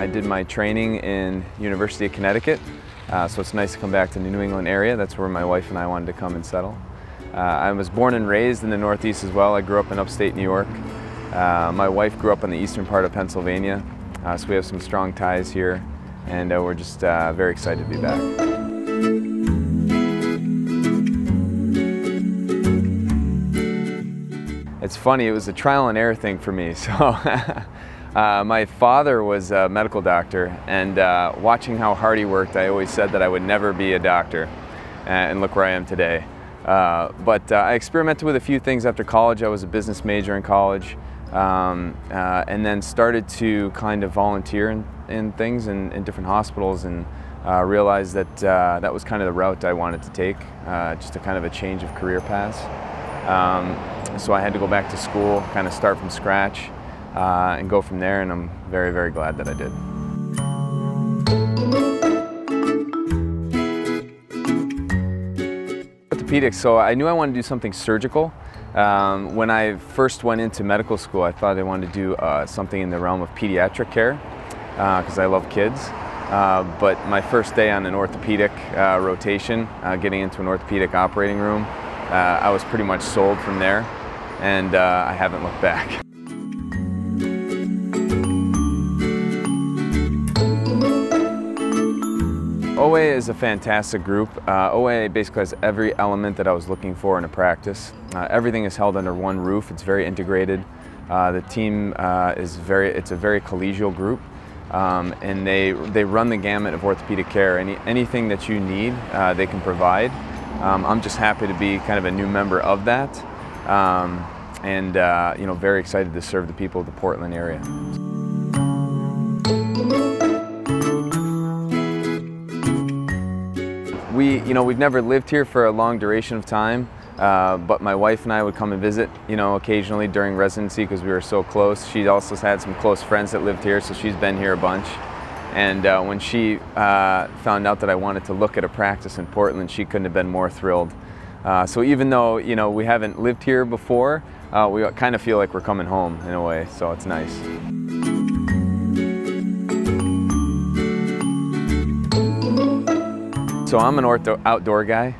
I did my training in University of Connecticut, uh, so it's nice to come back to the New England area. That's where my wife and I wanted to come and settle. Uh, I was born and raised in the Northeast as well. I grew up in upstate New York. Uh, my wife grew up in the eastern part of Pennsylvania, uh, so we have some strong ties here, and uh, we're just uh, very excited to be back. It's funny, it was a trial and error thing for me. So uh, my father was a medical doctor and uh, watching how hard he worked, I always said that I would never be a doctor. And look where I am today. Uh, but uh, I experimented with a few things after college. I was a business major in college um, uh, and then started to kind of volunteer in, in things in, in, different hospitals and uh, realized that that was kind of the route I wanted to take, just a kind of a change of career paths. Um, so I had to go back to school, kind of start from scratch uh, and go from there and I'm very, very glad that I did. Orthopedics, so I knew I wanted to do something surgical. Um, when I first went into medical school, I thought I wanted to do uh, something in the realm of pediatric care because uh, I love kids. Uh, but my first day on an orthopedic uh, rotation, uh, getting into an orthopedic operating room, uh, I was pretty much sold from there and I haven't looked back. OA is a fantastic group. Uh, OA basically has every element that I was looking for in a practice. Uh, everything is held under one roof. It's very integrated. Uh, the team uh, is very, it's a very collegial group. Um, and they, they run the gamut of orthopedic care. Any, anything that you need, uh, they can provide. Um, I'm just happy to be kind of a new member of that um, and uh, you know very excited to serve the people of the Portland area. We, you know, we've never lived here for a long duration of time, uh, but my wife and I would come and visit, you know, occasionally during residency because we were so close. She also had some close friends that lived here, so she's been here a bunch. And uh, when she uh, found out that I wanted to look at a practice in Portland, she couldn't have been more thrilled. Uh, so even though you know we haven't lived here before, uh, we kind of feel like we're coming home in a way. So it's nice. So I'm an ortho outdoor guy.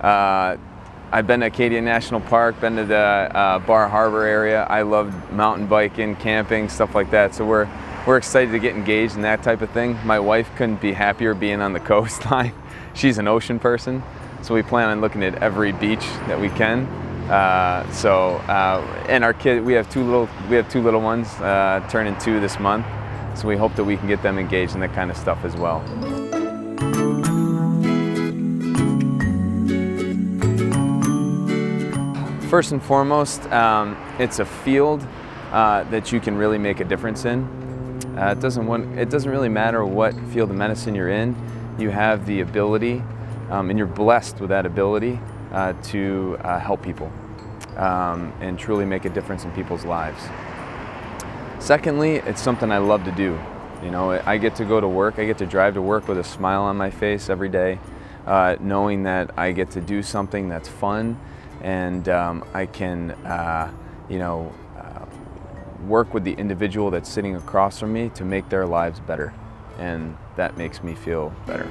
Uh, I've been to Acadia National Park, been to the uh, Bar Harbor area. I love mountain biking, camping, stuff like that. So we're we're excited to get engaged in that type of thing. My wife couldn't be happier being on the coastline. She's an ocean person, so we plan on looking at every beach that we can. Uh, so, uh, and our kid, we have two little, we have two little ones uh, turning two this month. So we hope that we can get them engaged in that kind of stuff as well. First and foremost, um, it's a field uh, that you can really make a difference in. Uh, it, doesn't want, it doesn't really matter what field of medicine you're in. You have the ability, um, and you're blessed with that ability uh, to uh, help people um, and truly make a difference in people's lives. Secondly, it's something I love to do. You know, I get to go to work, I get to drive to work with a smile on my face every day, uh, knowing that I get to do something that's fun and um, I can, uh, you know, work with the individual that's sitting across from me to make their lives better. And that makes me feel better.